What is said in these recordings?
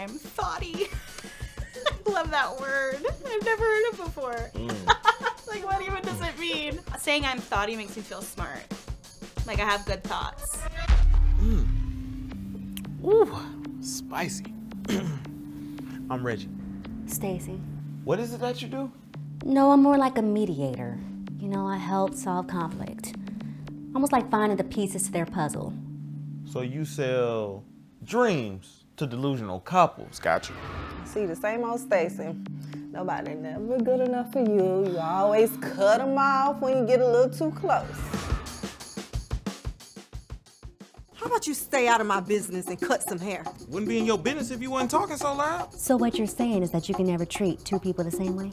I'm thoughty. I love that word. I've never heard it before. Mm. like, what even does it mean? Saying I'm thoughty makes me feel smart. Like I have good thoughts. Mm. Ooh, spicy. I'm Reggie. Stacy. What is it that you do? No, I'm more like a mediator. You know, I help solve conflict. Almost like finding the pieces to their puzzle. So you sell dreams to delusional couples. Got you. See, the same old Stacy. Nobody never good enough for you. You always cut them off when you get a little too close. How about you stay out of my business and cut some hair? Wouldn't be in your business if you wasn't talking so loud. So what you're saying is that you can never treat two people the same way?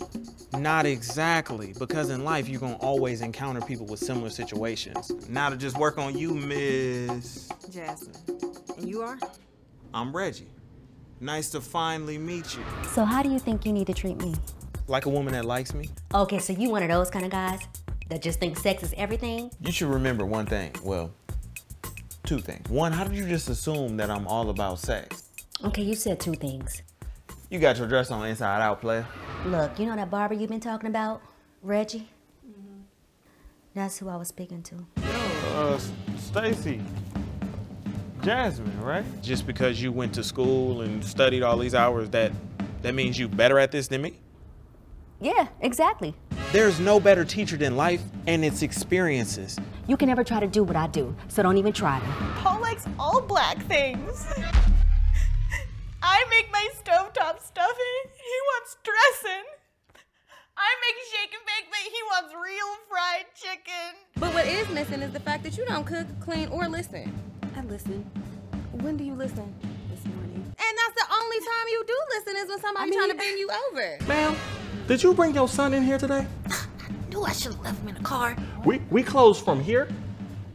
Not exactly, because in life you're gonna always encounter people with similar situations. Now to just work on you, Miss. Jasmine. And you are? I'm Reggie. Nice to finally meet you. So how do you think you need to treat me? Like a woman that likes me. Okay, so you one of those kind of guys that just think sex is everything? You should remember one thing. Well, two things. One, how did you just assume that I'm all about sex? Okay, you said two things. You got your dress on inside out, player. Look, you know that barber you've been talking about, Reggie? Mm -hmm. That's who I was speaking to. Uh, Stacy. Jasmine, right? Just because you went to school and studied all these hours, that that means you better at this than me? Yeah, exactly. There's no better teacher than life and its experiences. You can never try to do what I do, so don't even try to. Paul likes all black things. I make my stovetop stuffing. He wants dressing. I make shake and bake, but he wants real fried chicken. But what is missing is the fact that you don't cook, clean, or listen. I listen. When do you listen? This morning. And that's the only time you do listen is when somebody's trying to bend you over. Ma'am, did you bring your son in here today? I Knew I should have left him in the car. We we closed from here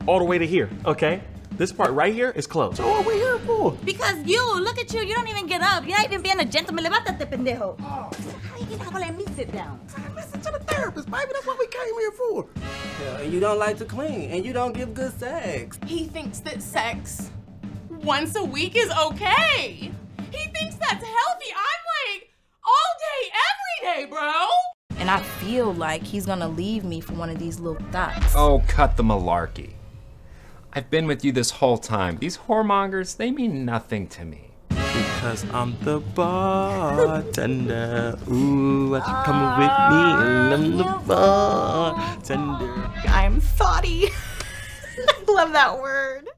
all the way to here, okay? This part right here is closed. So what are we here for? Because you, look at you, you don't even get up. You're not even being a gentleman. Levántate, pendejo. Oh. How you gonna let me sit down? Listen to the therapist, baby. That's what we came here for. Yeah, and you don't like to clean, and you don't give good sex. He thinks that sex once a week is okay. He thinks that's healthy. I'm like, all day, every day, bro. And I feel like he's gonna leave me for one of these little thots. Oh, cut the malarkey. I've been with you this whole time. These whoremongers, they mean nothing to me. Because I'm the bartender. Ooh, why you coming with me? And I'm the bartender. I'm thoughty. I love that word.